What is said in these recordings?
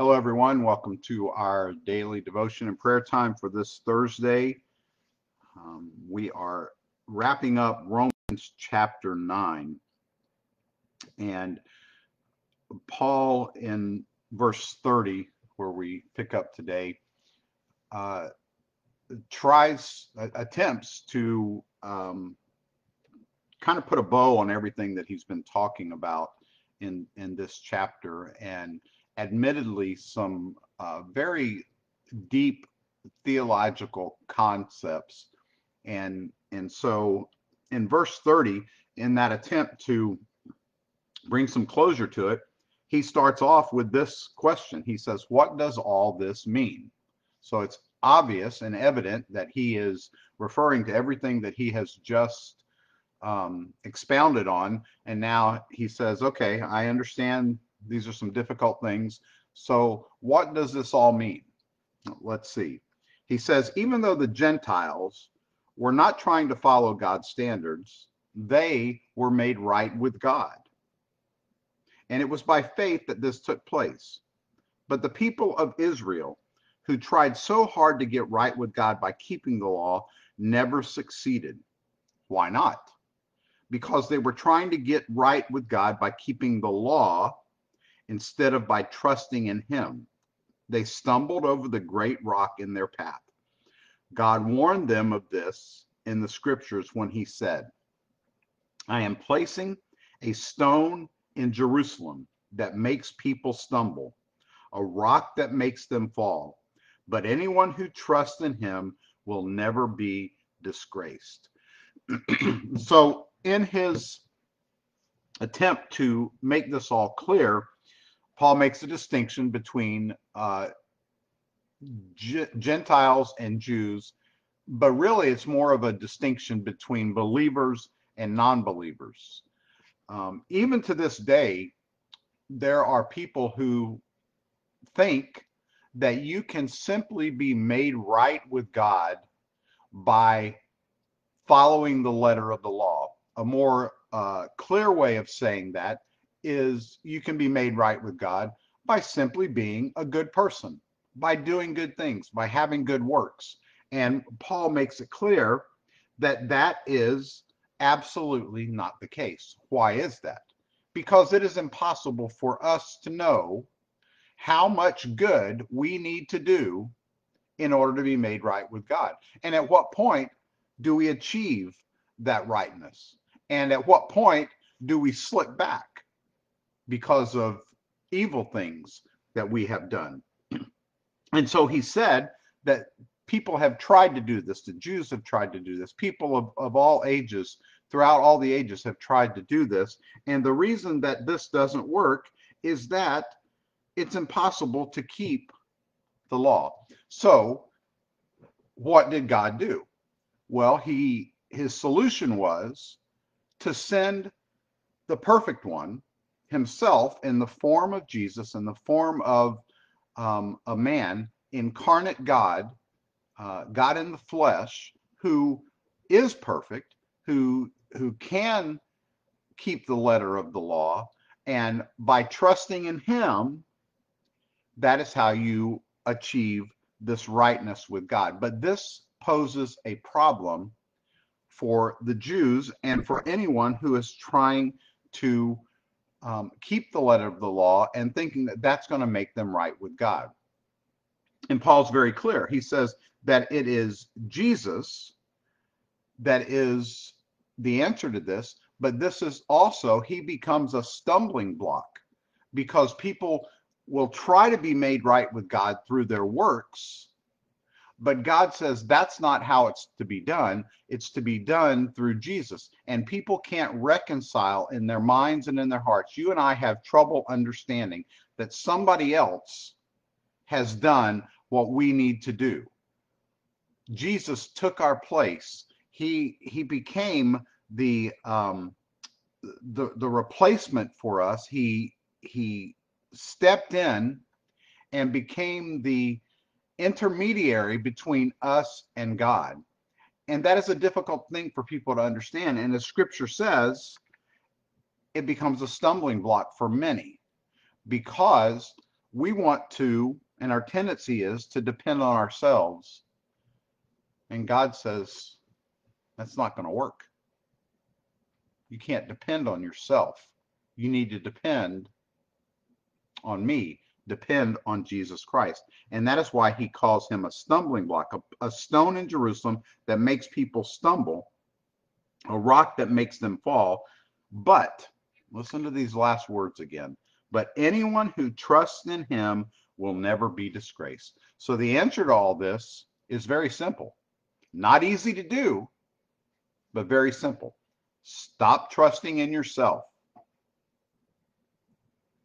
Hello, everyone. Welcome to our daily devotion and prayer time for this Thursday. Um, we are wrapping up Romans chapter 9. And Paul, in verse 30, where we pick up today, uh, tries, uh, attempts to um, kind of put a bow on everything that he's been talking about in, in this chapter. And admittedly some uh, very deep theological concepts. And, and so in verse 30, in that attempt to bring some closure to it, he starts off with this question. He says, What does all this mean? So it's obvious and evident that he is referring to everything that he has just um, expounded on. And now he says, Okay, I understand these are some difficult things. So, what does this all mean? Let's see. He says, even though the Gentiles were not trying to follow God's standards, they were made right with God. And it was by faith that this took place. But the people of Israel, who tried so hard to get right with God by keeping the law, never succeeded. Why not? Because they were trying to get right with God by keeping the law instead of by trusting in him. They stumbled over the great rock in their path. God warned them of this in the scriptures when he said, I am placing a stone in Jerusalem that makes people stumble, a rock that makes them fall. But anyone who trusts in him will never be disgraced. so, in his attempt to make this all clear, Paul makes a distinction between uh, G- Gentiles and Jews, but really it's more of a distinction between believers and non believers. Um, even to this day, there are people who think that you can simply be made right with God by following the letter of the law. A more uh, clear way of saying that is you can be made right with God by simply being a good person, by doing good things, by having good works. And Paul makes it clear that that is absolutely not the case. Why is that? Because it is impossible for us to know how much good we need to do in order to be made right with God. And at what point do we achieve that rightness? And at what point do we slip back? Because of evil things that we have done. And so he said that people have tried to do this. The Jews have tried to do this. People of, of all ages, throughout all the ages, have tried to do this. And the reason that this doesn't work is that it's impossible to keep the law. So, what did God do? Well, he his solution was to send the perfect one himself in the form of Jesus, in the form of um, a man, incarnate God, uh, God in the flesh, who is perfect, who who can keep the letter of the law, and by trusting in Him, that is how you achieve this rightness with God. But this poses a problem for the Jews and for anyone who is trying to um, keep the letter of the law and thinking that that's going to make them right with God. And Paul's very clear. He says that it is Jesus that is the answer to this, but this is also, he becomes a stumbling block because people will try to be made right with God through their works but God says that's not how it's to be done. It's to be done through Jesus. And people can't reconcile in their minds and in their hearts. You and I have trouble understanding that somebody else has done what we need to do. Jesus took our place. He he became the um, the the replacement for us. He he stepped in and became the intermediary between us and God. And that is a difficult thing for people to understand. And as scripture says, it becomes a stumbling block for many because we want to, and our tendency is to depend on ourselves. And God says, that's not going to work. You can't depend on yourself. You need to depend on me, depend on Jesus Christ. And that is why he calls him a stumbling block, a, a stone in Jerusalem that makes people stumble, a rock that makes them fall. But listen to these last words again. But anyone who trusts in him will never be disgraced. So the answer to all this is very simple. Not easy to do, but very simple. Stop trusting in yourself.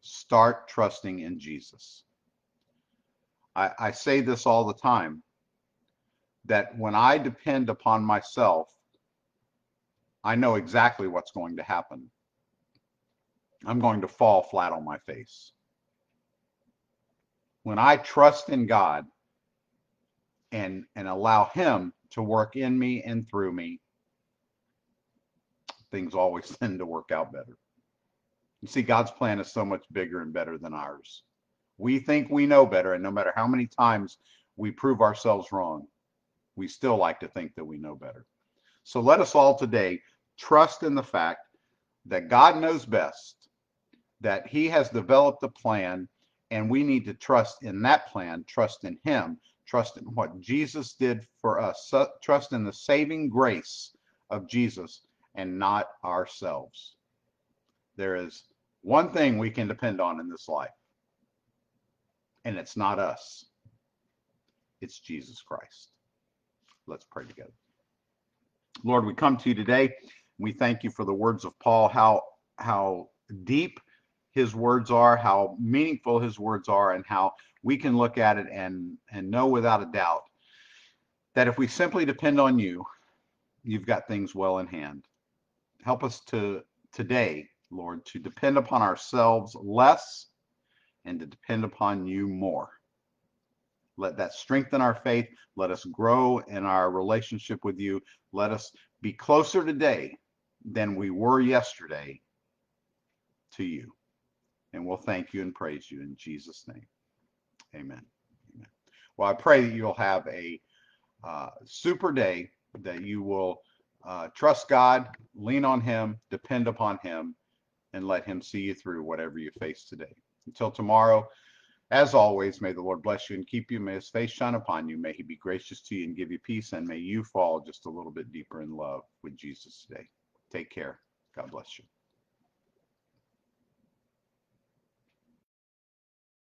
Start trusting in Jesus. I, I, say this all the time that when I depend upon myself, I know exactly what's going to happen. I'm going to fall flat on my face. When I trust in God and, and allow Him to work in me and through me, things always tend to work out better. See, God's plan is so much bigger and better than ours. We think we know better, and no matter how many times we prove ourselves wrong, we still like to think that we know better. So let us all today trust in the fact that God knows best, that He has developed a plan, and we need to trust in that plan, trust in Him, trust in what Jesus did for us, trust in the saving grace of Jesus and not ourselves. There is one thing we can depend on in this life, and it's not us, it's Jesus Christ. Let's pray together. Lord, we come to you today. We thank you for the words of Paul, how how deep his words are, how meaningful his words are, and how we can look at it and and know without a doubt that if we simply depend on you, you've got things well in hand. Help us to today, Lord, to depend upon ourselves less and to depend upon you more. Let that strengthen our faith. Let us grow in our relationship with you. Let us be closer today than we were yesterday to you. And we'll thank you and praise you in Jesus' name. Amen. Amen. Well, I pray that you'll have a uh, super day, that you will uh, trust God, lean on Him, depend upon Him, and let Him see you through whatever you face today. Until tomorrow, as always, may the Lord bless you and keep you. May His face shine upon you. May He be gracious to you and give you peace. And may you fall just a little bit deeper in love with Jesus today. Take care. God bless you.